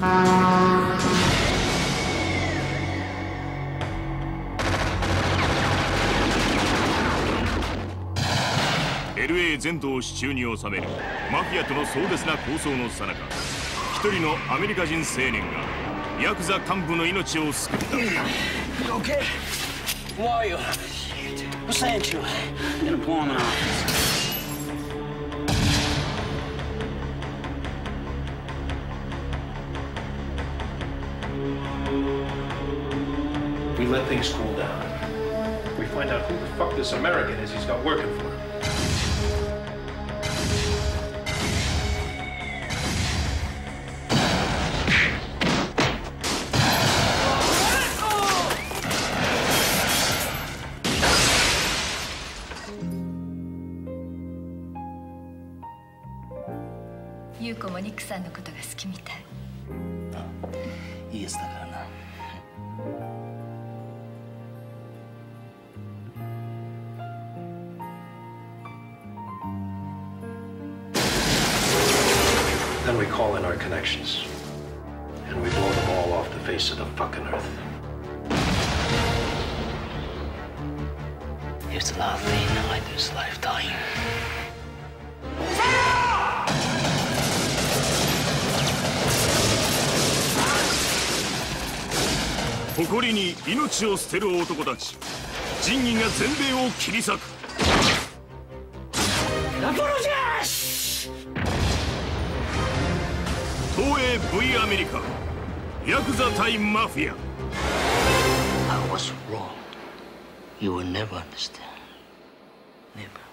LA 全土を手中に収めるマフィアとの壮絶な抗争のさなか一人のアメリカ人青年がヤクザ幹部の命を救った okay. Warrior. What's that you? I'm gonna bomb in our office. We let things cool down. We find out who the fuck this American is he's got working for him. y 優子もニックさんのことが好きみたいイエスだから Then we call in our connections. And we blow them all off the face of the fucking earth. There's in like this lifetime. 誇りに命を捨てる男たち仁義が全米を切り裂く Apologize! 東映 V アメリカヤクザ対マフィア I was wrong. You will never understand. Never.